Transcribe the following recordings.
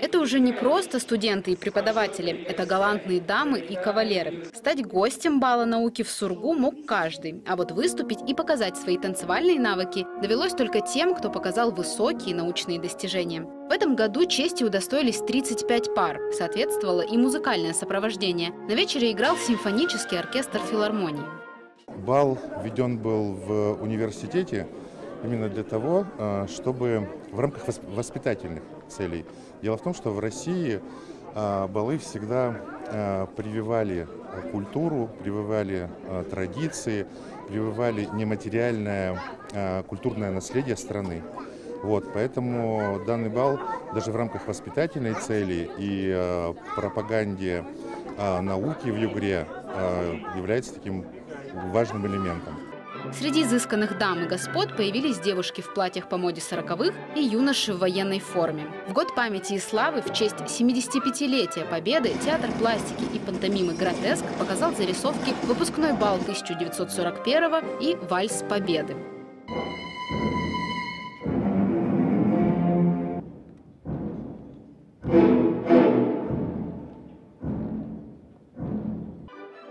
Это уже не просто студенты и преподаватели, это галантные дамы и кавалеры. Стать гостем бала науки в Сургу мог каждый, а вот выступить и показать свои танцевальные навыки довелось только тем, кто показал высокие научные достижения. В этом году чести удостоились 35 пар, соответствовало и музыкальное сопровождение. На вечере играл симфонический оркестр филармонии. Бал введен был в университете именно для того, а, чтобы в рамках воспитательных целей. Дело в том, что в России а, балы всегда а, прививали культуру, прививали традиции, прививали нематериальное культурное наследие страны. Вот, поэтому данный бал даже в рамках воспитательной цели и пропаганде науки в Югре является таким важным элементом. Среди изысканных дам и господ появились девушки в платьях по моде сороковых и юноши в военной форме. В год памяти и славы в честь 75-летия Победы Театр пластики и пантомимы «Гротеск» показал зарисовки «Выпускной бал 1941 и «Вальс Победы».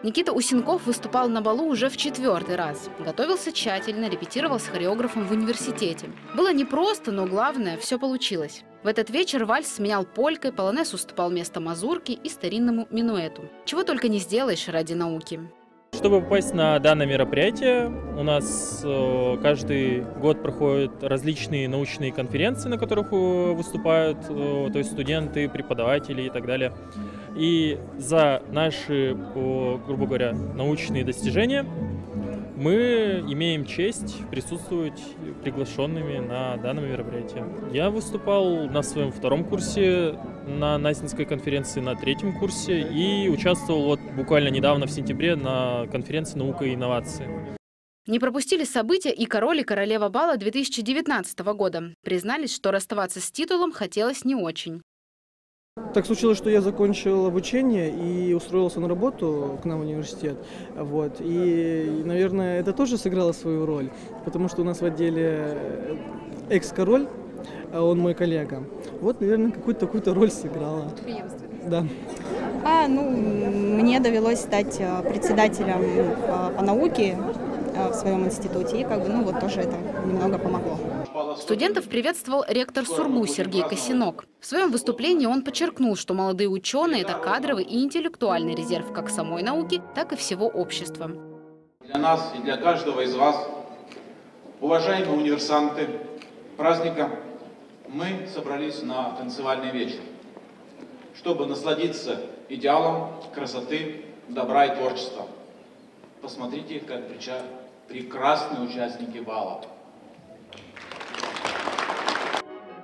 Никита Усенков выступал на балу уже в четвертый раз. Готовился тщательно, репетировал с хореографом в университете. Было непросто, но главное, все получилось. В этот вечер вальс сменял полькой, полонез уступал место мазурке и старинному минуэту. Чего только не сделаешь ради науки. Чтобы попасть на данное мероприятие, у нас э, каждый год проходят различные научные конференции, на которых э, выступают э, то есть студенты, преподаватели и так далее. И за наши, грубо говоря, научные достижения мы имеем честь присутствовать приглашенными на данном мероприятии. Я выступал на своем втором курсе на Настинской конференции, на третьем курсе и участвовал вот буквально недавно в сентябре на конференции «Наука и инновации». Не пропустили события и король и королева бала 2019 года. Признались, что расставаться с титулом хотелось не очень. Так случилось, что я закончил обучение и устроился на работу к нам в университет. Вот. И, наверное, это тоже сыграло свою роль, потому что у нас в отделе экс-король, а он мой коллега. Вот, наверное, какую-то такую роль сыграла. Да. А, ну, мне довелось стать э, председателем по, по науке э, в своем институте, и как бы, ну, вот тоже это немного помогло. Студентов приветствовал ректор СУРГУ Сергей Косинок. В своем выступлении он подчеркнул, что молодые ученые – это кадровый и интеллектуальный резерв как самой науки, так и всего общества. Для нас и для каждого из вас, уважаемые универсанты, праздником мы собрались на танцевальный вечер, чтобы насладиться идеалом красоты, добра и творчества. Посмотрите, как прекрасные участники бала.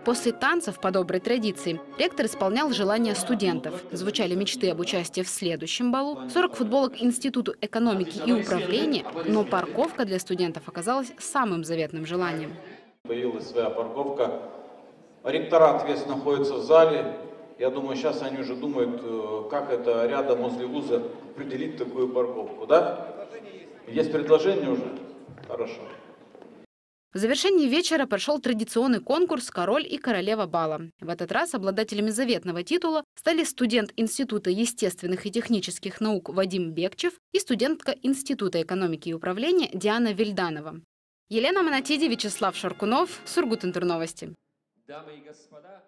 После танцев по доброй традиции ректор исполнял желания студентов. Звучали мечты об участии в следующем балу, 40 футболок Институту экономики и управления, но парковка для студентов оказалась самым заветным желанием. Появилась своя парковка. Ректора ответственно находится в зале. Я думаю, сейчас они уже думают, э, как это рядом возле вуза определить такую парковку, да? Есть предложение уже? Хорошо. В завершении вечера прошел традиционный конкурс «Король и королева бала». В этот раз обладателями заветного титула стали студент Института естественных и технических наук Вадим Бекчев и студентка Института экономики и управления Диана Вильданова. Елена Монатиди, Вячеслав Шаркунов, Сургут Интерновости. Дамы и господа,